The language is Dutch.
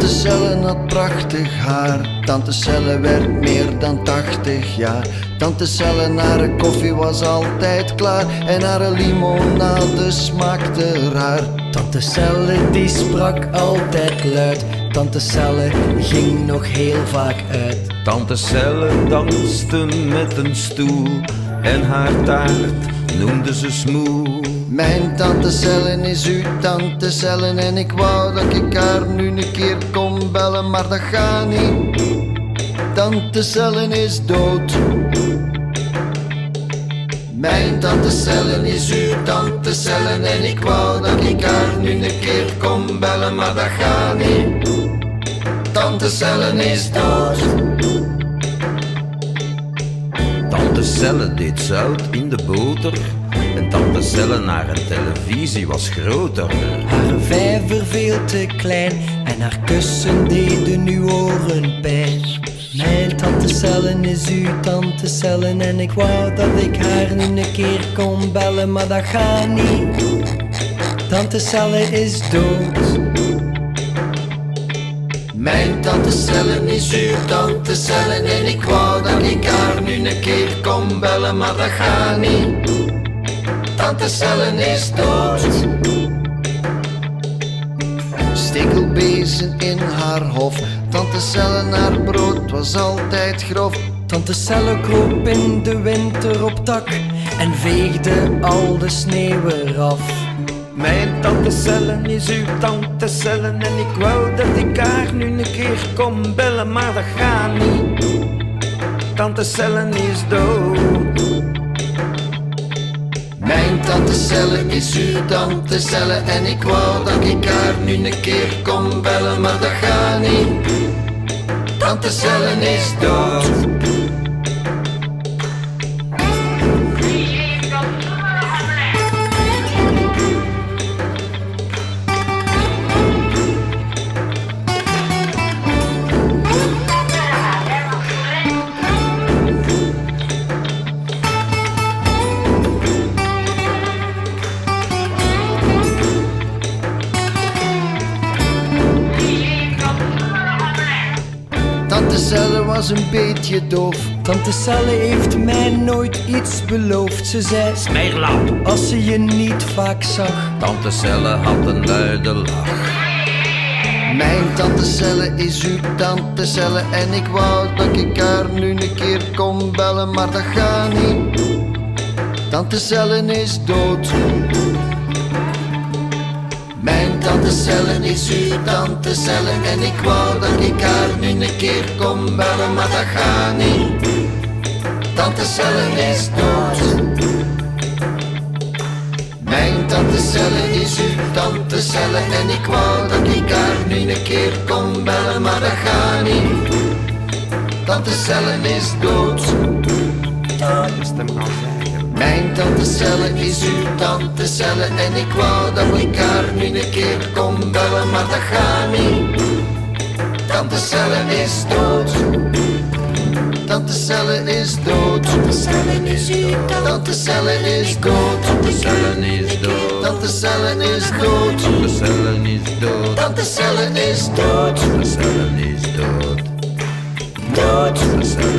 Tante Cellen had prachtig haar. Tante Cellen werd meer dan 80 jaar. Tante Cellen haar koffie was altijd klaar. En haar limonade smaakte raar. Tante Celle die sprak altijd luid. Tante Celle ging nog heel vaak uit. Tante Celle danste met een stoel en haar taart noemde ze smoel. Mijn tante Cellen is uw tante Cellen En ik wou dat ik haar nu een keer kon bellen Maar dat gaat niet. Tante Cellen is dood. Mijn tante Cellen is uw tante Cellen En ik wou dat ik haar nu een keer kon bellen Maar dat gaat niet. Tante Cellen is dood Tante Celle deed zout in de boter en tante Celle naar een televisie was groter. Haar vijver veel te klein en haar kussen deden uw oren pijn. Mijn tante Cellen is uw tante Cellen en ik wou dat ik haar nu een keer kon bellen, maar dat gaat niet. Tante Cellen is dood. Mijn tante Cellen is uw tante Cellen En ik wou dat ik haar nu een keer kon bellen Maar dat gaat niet. Tante Cellen is dood. Stekelbezen in haar hof Tante Cellen haar brood was altijd grof. Tante Celle kroop in de winter op tak en veegde al de sneeuw eraf. Mijn tante Cellen is uw tante Cellen en ik wou dat ik haar nu een keer kon bellen, maar dat gaat niet. Tante Cellen is dood. Mijn tante Cellen is uw tante Cellen En ik wou dat ik haar nu een keer kon bellen Maar dat gaat niet Tante Cellen is dood Tante Celle was een beetje doof Tante Celle heeft mij nooit iets beloofd. Ze zei, Smeerlap. als ze je niet vaak zag. Tante Celle had een luide lach. Mijn tante Celle is uw tante Celle En ik wou dat ik haar nu een keer kon bellen Maar dat gaat niet Tante Cellen is dood Mijn tante Cellen is uw tante Cellen En ik wou dat ik haar Maar dat gaat niet Tante Cellen is dood mijn tante Celle is uw tante Celle En ik wou dat ik haar nu een keer kon bellen Maar dat gaat niet Tante Celle is dood Mijn tante Celle is uw tante Celle En ik wou dat ik haar nu een keer kon bellen Maar dat gaat niet Tante Celle is dood. Tante Celle is dood. Tante Celle is dood. Tante Celle is dood. Tante Celle is dood. Tante Celle is dood. Tante Celle is dood. Tante Celle is dood. Is dood. Dood.